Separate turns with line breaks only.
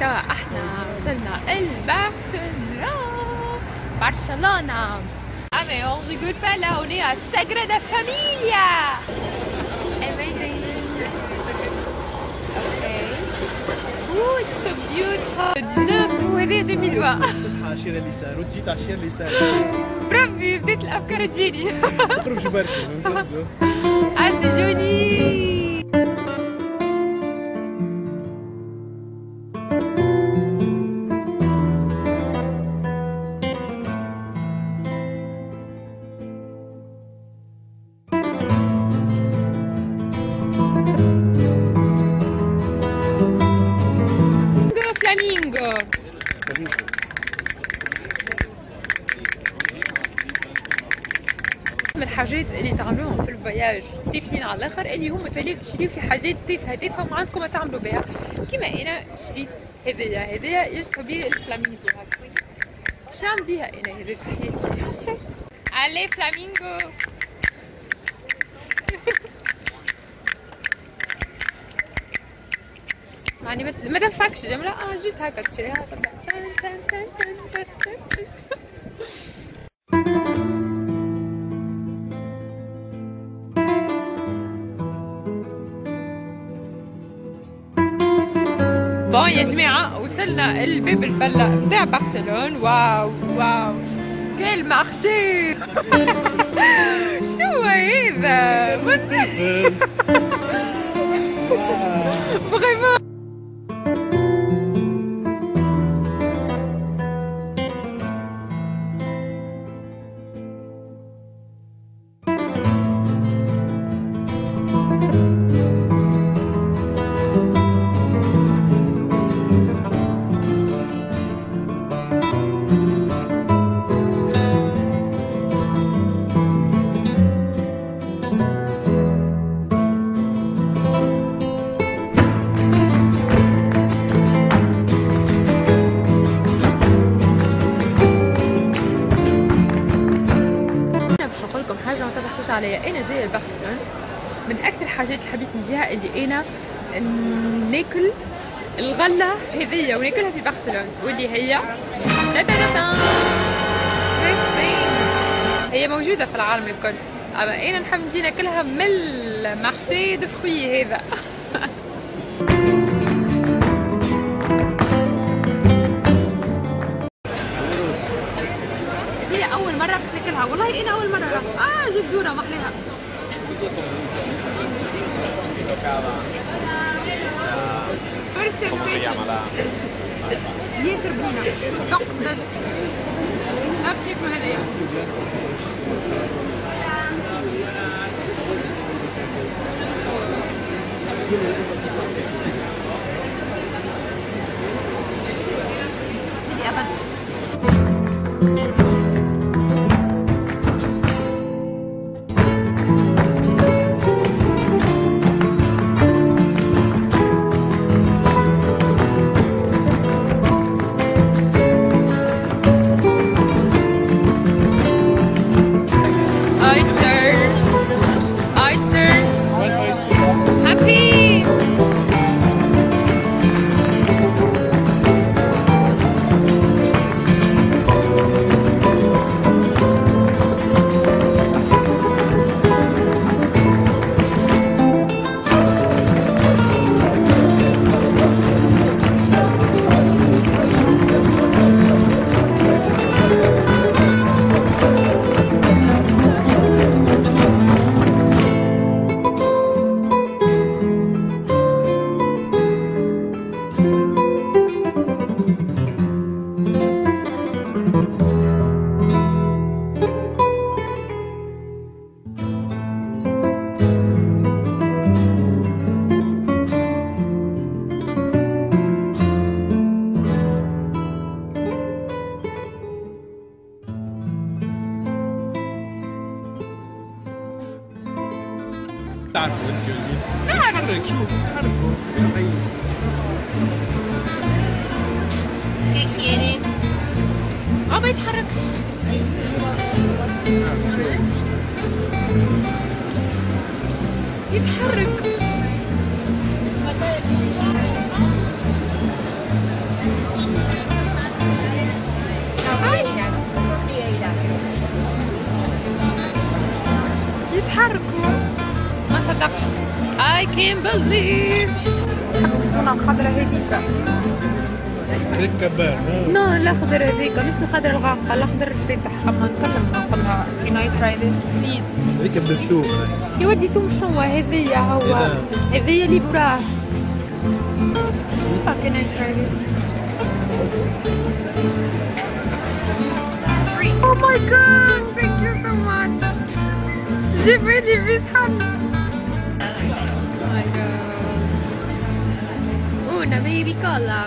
توا إحنا وصلنا البرشلونة. برشلونة. أمي اون دي unida فالا Familia Amazing. Okay. Ooh, it's so beautiful. 19 وهذه 2001
عشيرة اليسار وتجي عشيرة اليسار
بربي بديت الأفكار تجيني.
خرج برشا
عسي جوني flamingo. من الحاجات اللي تعملوهم في الفياج تافهين على الآخر اللي هم توليو تشريو في حاجات تافهه تافهه ما عندكم تعملوا بها. كيما أنا شريت هذيا هذيا يشبه بيه الفلامينغو. هكا نعمل بيها أنا هذي في حياتي؟ علي فلامينغو. يعني ما- تنفعكش جملة. آه juste هكا تشريها. bon يا جماعة وصلنا لباب الغلة بتاع برشلون waouh waouh. كل marché شنو هذا فريمون عليا. أنا جاية لبرشلونة. من أكثر الحاجات اللي حبيت نجيها اللي أنا ناكل الغلة هذيا وناكلها في برشلونة واللي هي. هي موجودة في العالم الكل. أما أنا نحب نجي ناكلها من ال marché de fruits هذا. هي أول مرة بس ناكلها. والله أنا أول مرة آه جد دوره محليها First
¿Cómo se
impression.
llama la...?
ياسر بنينه تقدر لا بشكل هذايا هذه ابد
تعرفوا انت ولا حرك شوف حرك. زي
يعني؟ يتحرك. يتحركوا. I can't believe حب الزيتونة الخضراء هذيك
هيك كبار
نو الاخضر هذيك مش الخضر الغامقة الاخضر الفاتح أما نكلم نقولها can I try this please
هيك بالثوم
يا ودي ثوم شنو هذيا هو
إذا.
هذيا اللي براه can I try this? Oh my god! Thank you so much! جيب لي بيسحن Oh my god! Una baby cola!